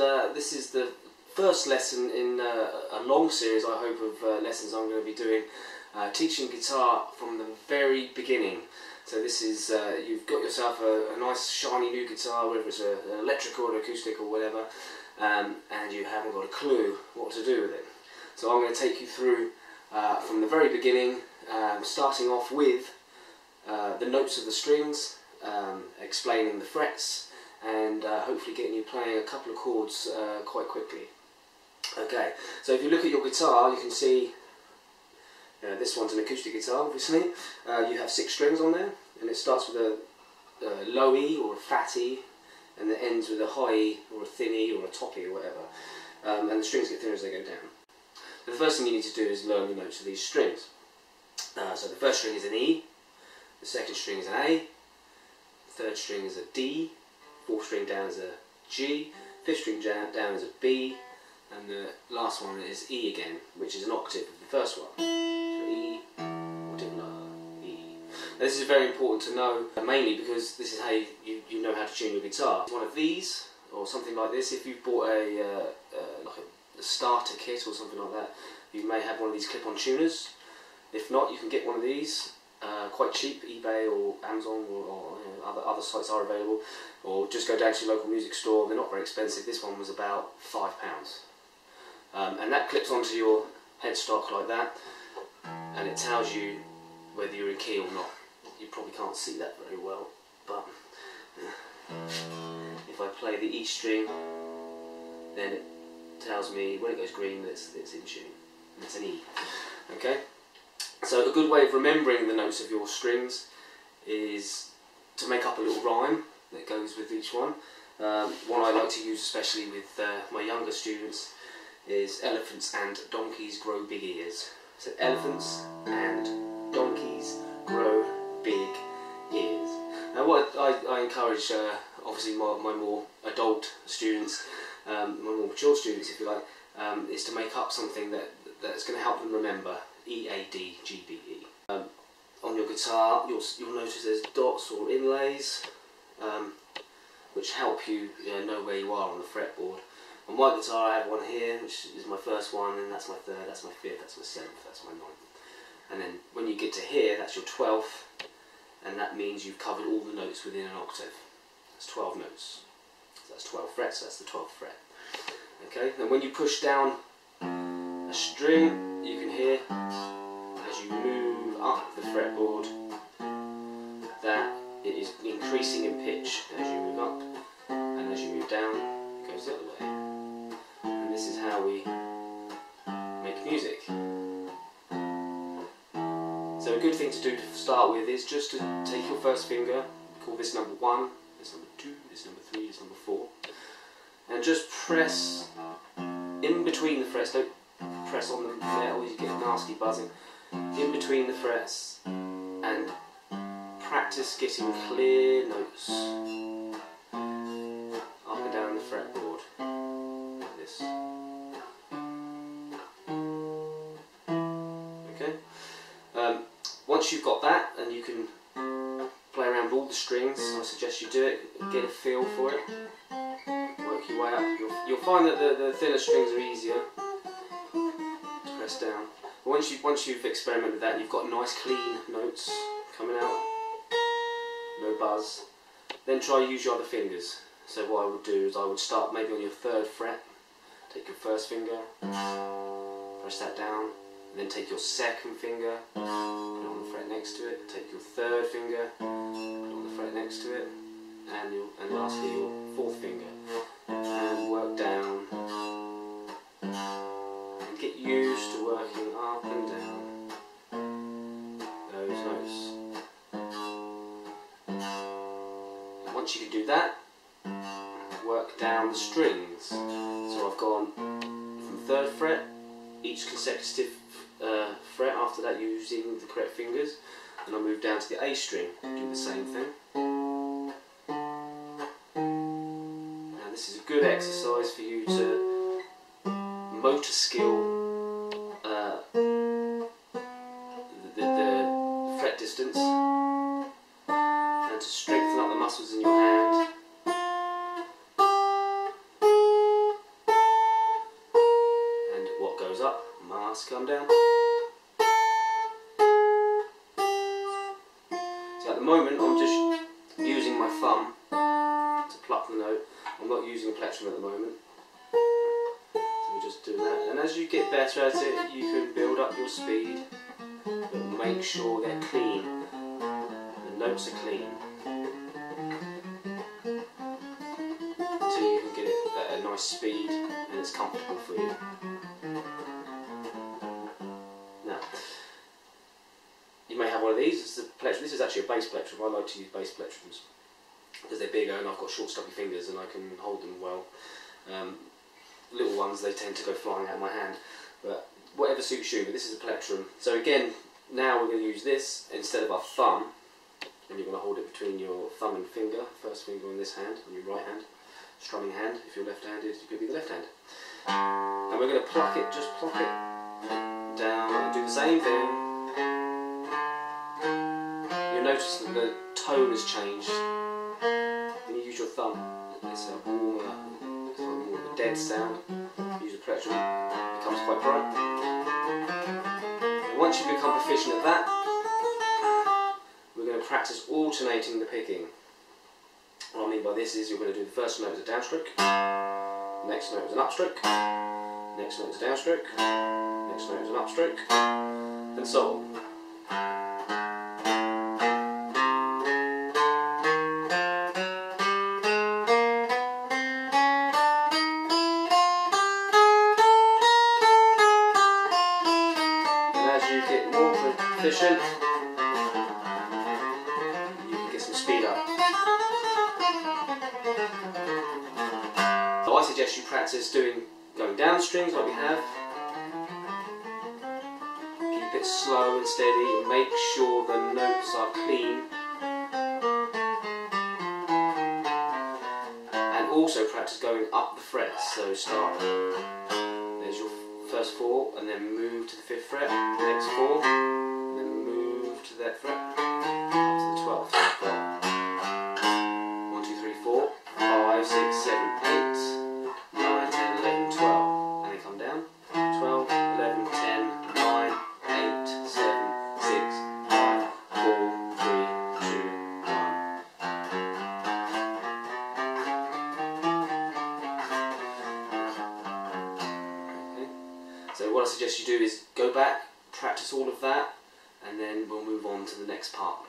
uh, this is the first lesson in uh, a long series, I hope, of uh, lessons I'm going to be doing uh, teaching guitar from the very beginning. So this is, uh, you've got yourself a, a, nice shiny new guitar, whether it's a, an electric or an acoustic or whatever, um, and you haven't got a clue what to do with it. So I'm going to take you through uh, from the very beginning, um, starting off with the notes of the strings, um, explaining the frets, and uh, hopefully getting you playing a couple of chords uh, quite quickly. Okay, so if you look at your guitar, you can see uh, this one's an acoustic guitar, obviously. Uh, you have six strings on there, and it starts with a, a low E or a fat E, and it ends with a high E or a thin E or a top E or whatever. Um, and the strings get thinner as they go down. the first thing you need to do is learn the notes of these strings. Uh, so the first string is an E, the second string is an A, the third string is a D, fourth string down is a G, fifth string down is a B, and the last one is E again, which is an octave of the first one. So E, E. Now this is very important to know, mainly because this is how you, you, you, know how to tune your guitar. One of these, or something like this, if you've bought a, uh, uh, like a, a starter kit or something like that, you may have one of these clip-on tuners. If not, you can get one of these uh, quite cheap, eBay or Amazon or, or you know, other, other sites are available, or just go down to your local music store, they're not very expensive, this one was about £5. Um, and that clips onto your headstock like that, and it tells you whether you're in key or not. You probably can't see that very well, but if I play the E string, then it tells me when it goes green that it's, it's in tune, it's an E. Okay? So a good way of remembering the notes of your strings is to make up a little rhyme that goes with each one. Um, one I like to use especially with uh, my younger students is elephants and donkeys grow big ears. So elephants and donkeys grow big ears. Now what I, I encourage uh, obviously my, my, more adult students, um, my more mature students if you like, um, is to make up something that that's going to help them remember E A D G B E. Um, on your guitar, you'll you'll notice there's dots or inlays, um, which help you, you know, know, where you are on the fretboard. On my guitar, I have one here, which is my first one, and that's my third, that's my fifth, that's my seventh, that's my ninth. And then when you get to here, that's your twelfth, and that means you've covered all the notes within an octave. That's 12 notes. So that's 12 frets, so that's the 12th fret. Okay, and when you push down a string, you can hear as you move up the fretboard that it is increasing in pitch as you move up and as you move down it goes the other way. And this is how we make music. So a good thing to do to start with is just to take your first finger call this number one this number two this number three this number four and just press in between the frets. Don't press on the metal, you get nasty buzzing in between the frets and practice getting clear notes up and down the fretboard like this. Okay. Um, once you've got that and you can play around with all the strings, I suggest you do it, get a feel for it, work your way up. You'll, you'll find that the, the thinner strings are easier once you once you've experimented with that, you've got nice clean notes coming out, no buzz. Then try use your other fingers. So what I would do is I would start maybe on your third fret, take your first finger, press that down, then take your second finger, put it on the fret next to it, take your third finger, put it on the fret next to it, and your, and lastly your fourth finger, and work down get used to working up and down those notes. And once you can do that, work down the strings. So I've gone from third fret, each consecutive uh, fret after that using the correct fingers, and I move down to the A string, do the same thing. Now this is a good exercise for you to motor skill, distance and to strengthen up the muscles in your hand. And what goes up must come down. So at the moment I'm just using my thumb to pluck the note. I'm not using the plectrum at the moment. So we just doing that. And as you get better at it, you can build up your speed make sure they're clean. The notes are clean. So you can get it at a nice speed and it's comfortable for you. Now, you may have one of these. This is, a plectrum. this is actually a bass plectrum. I like to use bass plectrums because they're bigger and I've got short stubby fingers and I can hold them well. Um, little ones they tend to go flying out of my hand but whatever suits you but this is a plectrum so again now we're going to use this instead of our thumb and you're going to hold it between your thumb and finger first finger on this hand on your right hand strumming hand if you're left handed it could be the left hand and we're going to pluck it just pluck it down and do the same thing you'll notice that the tone has changed when you use your thumb it's a warmer of a dead sound. Use a plectrum, it becomes quite bright. Once you become proficient at that, we're going to practice alternating the picking. What I mean by this is you're going to do the first note as a downstroke, next note as an upstroke, next note as a downstroke, next note as an upstroke, and so on. Proficient, you can get some speed up. So I suggest you practice doing going down strings like we have. Keep it slow and steady and make sure the notes are clean. And also practice going up the frets. So start. First four, and then move to the fifth fret. The next four, and then move to that fret up to the twelfth. One, two, three, four, five, six, seven, suggest you do is go back, practice all of that, and then we'll move on to the next part.